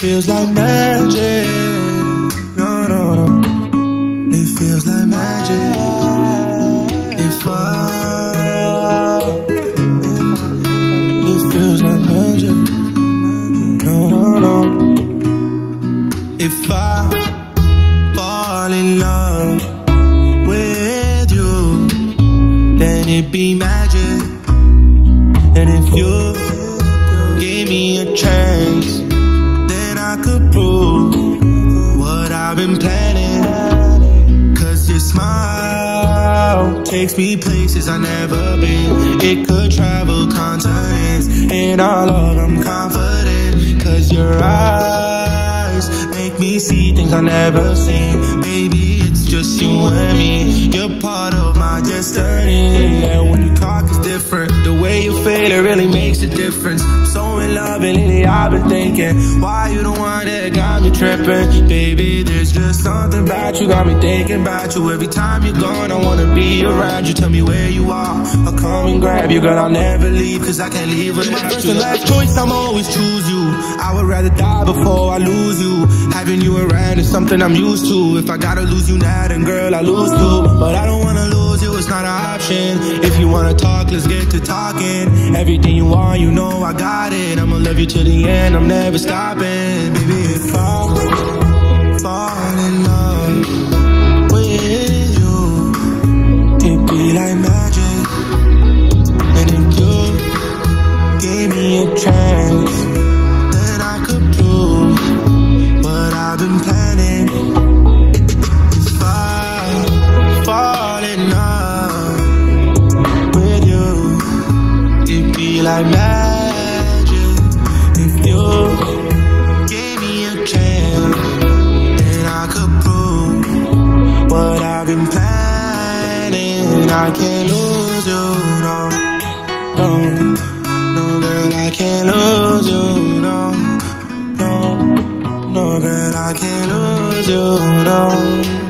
feels like magic. No, no, no. It feels like magic. If I, it feels like magic. No, no, no. If I fall in love with you, then it be magic. And if you gave me a chance, takes me places I've never been. It could travel continents, and all of them confident. Cause your eyes make me see things I never seen. Baby, it's just you and me. You're part of my destiny. And when you talk, it's different. You feel, it really makes a difference. I'm so in love, and lately I've been thinking, why you the one that got me tripping? Baby, there's just something about you, got me thinking about you. Every time you're gone, I wanna be around you. Tell me where you are. I'll come and grab you, girl. I'll never leave, cause I can't leave without you. My First and last choice, I'm always choose you. I would rather die before I lose you. Having you around is something I'm used to. If I gotta lose you now, then girl, I lose too. But I don't wanna lose option. If you wanna talk, let's get to talking. Everything you want, you know I got it. I'ma love you till the end, I'm never stopping. Baby, if I like magic. If you gave me a chance, then I could prove what I've been planning. I can't lose you, no, no, no, girl, I can't lose you, no, no, no, girl, I can't lose you, no.